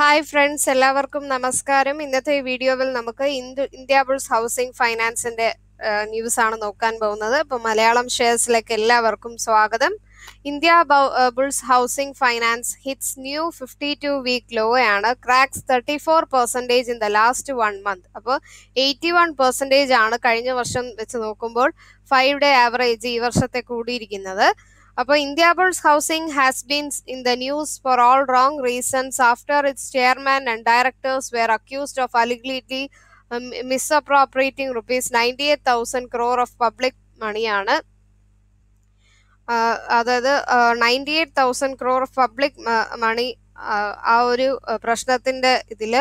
Hi friends എല്ലാവർക്കും നമസ്കാരം. ഇന്നത്തെ വീഡിയോയിൽ നമുക്ക് ഇന്ത്യ ഇന്ത്യ ബുൾസ് ഹൗസിംഗ് ഫൈനാൻസിന്റെ ന്യൂസ് ആണ് നോക്കാൻ പോകുന്നത്. അപ്പോൾ മലയാളം ഷെയർസിലേക്ക് എല്ലാവർക്കും സ്വാഗതം. Indiabulls housing finance hits new fifty two week low ആണ്. Cracks thirty four percentage in the last one month അപ്പോൾ എയ്റ്റി വൺ പെർസെന്റേജ് ആണ് കഴിഞ്ഞ വർഷം വെച്ച് നോക്കുമ്പോൾ ഫൈവ് ഡേ ആവറേജ് ഈ വർഷത്തെ കൂടിയിരിക്കുന്നത്. അപ്പോൾ Indiabulls housing has been in the news for all wrong reasons after its chairman and directors were accused of അലിഗ്ലിറ്റി misappropriating rupees ninety eight thousand crore of public മണിയാണ് അതായത് ninety eight thousand crore of public money ആ ഒരു പ്രശ്നത്തിന്റെ ഇതിൽ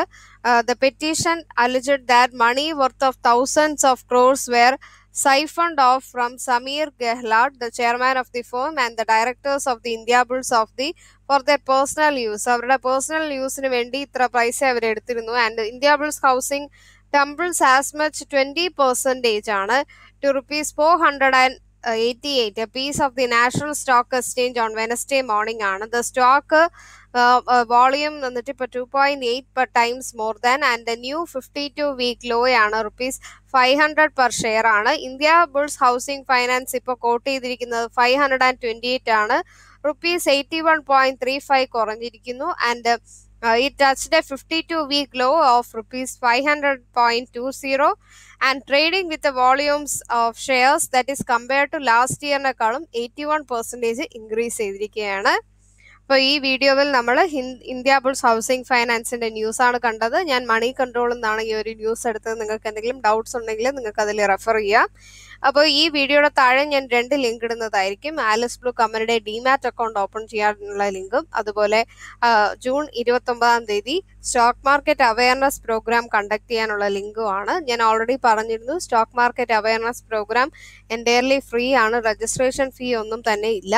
the petition alleged that money worth of thousands of crores were siphoned off from Samir Gehlot, the chairman of the firm, and the directors of the India Bulls of the for their personal use. അവരുടെ personal യൂസിന് വേണ്ടി ഇത്ര പൈസ അവർ എടുത്തിരുന്നു and Indiabulls housing tumbles as much twenty percentage ആണ് to rupees four hundred and eighty eight piece of the National Stock Exchange on Wednesday morning ആണ്. The stock volume വന്നിട്ട് ഇപ്പോൾ two point eight per times more than and new fifty two week low ആണ് rupees five hundred per share ആണ്. India Bulls housing finance ഇപ്പോൾ quote ചെയ്തിരിക്കുന്നത് five hundred and twenty eight ആണ്. Rupees eighty one point three five കുറഞ്ഞിരിക്കുന്നു. And fifty two week low of rupees five hundred point two zero and trading with volumes of shares that is compare to last ഇയറിനേക്കാളും eighty one percentage increase ചെയ്തിരിക്കുകയാണ്. അപ്പോൾ ഈ വീഡിയോയിൽ നമ്മൾ India Bulls housing ഫൈനാൻസിന്റെ news ആണ് കണ്ടത്. ഞാൻ മണി control എന്നാണ് ഈ ഒരു ന്യൂസ് എടുത്തത്. നിങ്ങൾക്ക് എന്തെങ്കിലും ഡൗട്ട്സ് ഉണ്ടെങ്കിൽ നിങ്ങൾക്ക് അതിൽ റെഫർ ചെയ്യാം. അപ്പോൾ ഈ വീഡിയോയുടെ താഴെ ഞാൻ രണ്ട് ലിങ്ക് ഇടുന്നതായിരിക്കും. ആലിസ് ബ്ലൂ കമ്പനിയുടെ ഡിമാറ്റ് അക്കൗണ്ട് ഓപ്പൺ ചെയ്യാനുള്ള ലിങ്കും. അതുപോലെ ജൂൺ ഇരുപത്തൊമ്പതാം തീയതി stock market awareness programme conduct ചെയ്യാനുള്ള ലിങ്കുമാണ്. ഞാൻ ഓൾറെഡി പറഞ്ഞിരുന്നു stock market awareness programme entirely free ആണ്. രജിസ്ട്രേഷൻ ഫീ ഒന്നും തന്നെ ഇല്ല.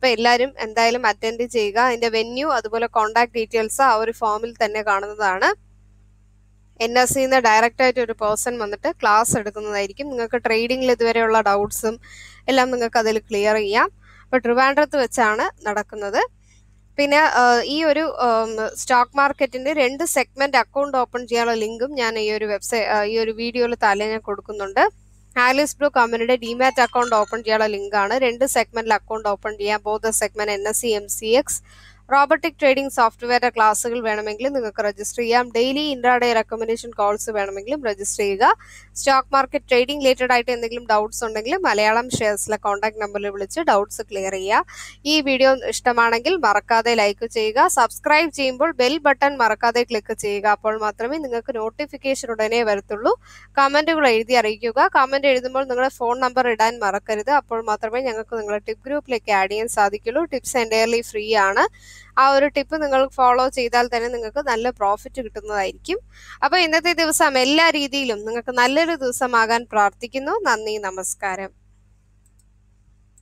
അപ്പോൾ എല്ലാവരും എന്തായാലും അറ്റൻഡ് ചെയ്യുക. അതിന്റെ വെന്യൂ അതുപോലെ കോൺടാക്ട് ഡീറ്റെയിൽസ് ആ ഒരു ഫോമിൽ തന്നെ കാണുന്നതാണ്. എൻ എസ് സിന്ന് ഡയറക്റ്റ് ആയിട്ട് ഒരു പേഴ്സൺ വന്നിട്ട് ക്ലാസ് എടുക്കുന്നതായിരിക്കും. നിങ്ങൾക്ക് ട്രേഡിംഗിൽ ഇതുവരെയുള്ള ഡൗട്ട്സും എല്ലാം നിങ്ങൾക്ക് അതിൽ ക്ലിയർ ചെയ്യാം. അപ്പോൾ ട്രിവാൻഡ്രത്ത് വെച്ചാണ് നടക്കുന്നത്. പിന്നെ ഈ ഒരു സ്റ്റോക്ക് മാർക്കറ്റിന്റെ രണ്ട് സെഗ്മെന്റ് അക്കൗണ്ട് ഓപ്പൺ ചെയ്യാനുള്ള ലിങ്കും ഞാൻ ഈ ഒരു വെബ്സൈറ്റ് ഈ ഒരു വീഡിയോയിൽ ഞാൻ കൊടുക്കുന്നുണ്ട്. ആലിസ് ബ്ലൂ കമ്പനിയുടെ ഡിമാറ്റ് അക്കൗണ്ട് ഓപ്പൺ ചെയ്യാനുള്ള ലിങ്ക് ആണ് രണ്ട് സെഗ്മെന്റിൽ അക്കൗണ്ട് ഓപ്പൺ ചെയ്യാം. Both segment N S C M C X. Robotic trading സോഫ്റ്റ്വെയറിന്റെ ക്ലാസ്സുകൾ വേണമെങ്കിൽ നിങ്ങൾക്ക് രജിസ്റ്റർ ചെയ്യാം. ഡെയിലി ഇൻട്രാഡേ റെക്കമെൻഡേഷൻ കോൾസ് വേണമെങ്കിലും രജിസ്റ്റർ ചെയ്യുക. സ്റ്റോക്ക് മാർക്കറ്റ് ട്രേഡിംഗ് റിലേറ്റഡ് ആയിട്ട് എന്തെങ്കിലും ഡൗട്ട്സ് ഉണ്ടെങ്കിൽ മലയാളം ഷെയർസിലെ കോൺടാക്ട് നമ്പറിൽ വിളിച്ച് ഡൗട്ട്സ് ക്ലിയർ ചെയ്യുക. ഈ വീഡിയോ ഇഷ്ടമാണെങ്കിൽ മറക്കാതെ ലൈക്ക് ചെയ്യുക. സബ്സ്ക്രൈബ് ചെയ്യുമ്പോൾ ബെൽ ബട്ടൺ മറക്കാതെ ക്ലിക്ക് ചെയ്യുക. അപ്പോൾ മാത്രമേ നിങ്ങൾക്ക് നോട്ടിഫിക്കേഷൻ ഉടനെ വരത്തുള്ളൂ. കമന്റുകൾ എഴുതി അറിയിക്കുക. കമന്റ് എഴുതുമ്പോൾ നിങ്ങളുടെ ഫോൺ നമ്പർ ഇടാൻ മറക്കരുത്. അപ്പോൾ മാത്രമേ ഞങ്ങൾക്ക് നിങ്ങളുടെ ടിപ്പ് ഗ്രൂപ്പിലേക്ക് ആഡ് ചെയ്യാൻ സാധിക്കുള്ളൂ. ടിപ്സ് എന്റയർലി ഫ്രീ ആണ്. ആ ഒരു ടിപ്പ് നിങ്ങൾ ഫോളോ ചെയ്താൽ തന്നെ നിങ്ങൾക്ക് നല്ല പ്രോഫിറ്റ് കിട്ടുന്നതായിരിക്കും. അപ്പോൾ ഇന്നത്തെ ദിവസം എല്ലാ രീതിയിലും നിങ്ങൾക്ക് നല്ലൊരു ദിവസമാകാൻ പ്രാർത്ഥിക്കുന്നു. നന്ദി നമസ്കാരം.